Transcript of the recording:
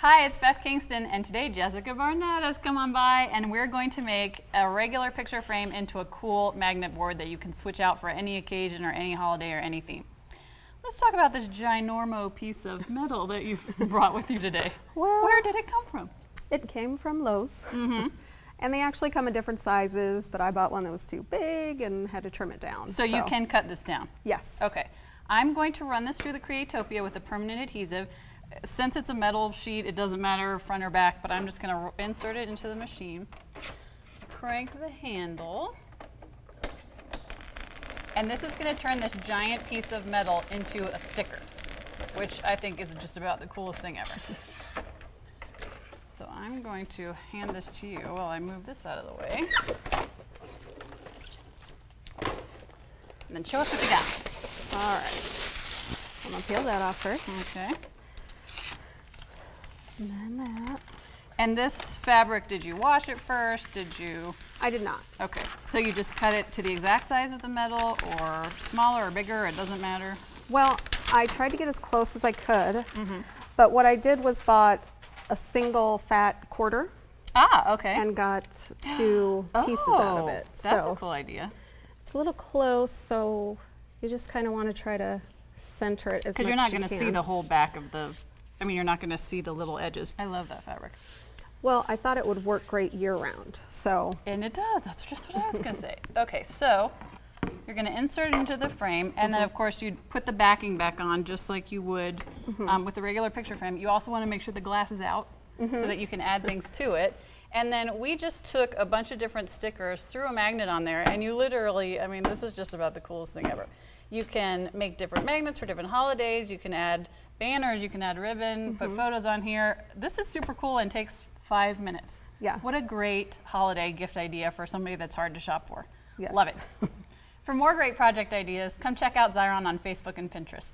Hi, it's Beth Kingston, and today Jessica Barnett has come on by, and we're going to make a regular picture frame into a cool magnet board that you can switch out for any occasion or any holiday or any theme. Let's talk about this ginormo piece of metal that you've brought with you today. Well, Where did it come from? It came from Lowe's. Mm-hmm. And they actually come in different sizes, but I bought one that was too big and had to trim it down. So, you can cut this down. Yes. Okay. I'm going to run this through the Creatopia with a permanent adhesive. Since it's a metal sheet, it doesn't matter front or back, but I'm just going to insert it into the machine. Crank the handle. And this is going to turn this giant piece of metal into a sticker, which I think is just about the coolest thing ever. So I'm going to hand this to you while I move this out of the way. And then show us what you got. All right. I'm going to peel that off first. Okay. And then that. And this fabric, did you wash it first? Did you? I did not. Okay. So you just cut it to the exact size of the metal or smaller or bigger, it doesn't matter? Well, I tried to get as close as I could, Mm-hmm. but what I did was bought a single fat quarter Ah, okay. and got two pieces out of Oh, it. That's so a cool idea. it's a little close, so you just kind of want to try to center it as much Because you're not going to see the whole back of the, I mean, you're not going to see the little edges. I love that fabric. Well, I thought it would work great year round, so And it does. That's just what I was going to say. Okay, so you're going to insert it into the frame, and then of mm-hmm. course you'd put the backing back on just like you would mm-hmm. um, with the regular picture frame. You also want to make sure the glass is out so mm-hmm. that you can add things to it. And then we just took a bunch of different stickers, threw a magnet on there, and you literally, I mean, this is just about the coolest thing ever. You can make different magnets for different holidays. You can add banners, you can add ribbon, put mm-hmm. photos on here. This is super cool and takes five minutes. Yeah. What a great holiday gift idea for somebody that's hard to shop for. Yes. Love it. for more great project ideas, come check out Xyron on Facebook and Pinterest.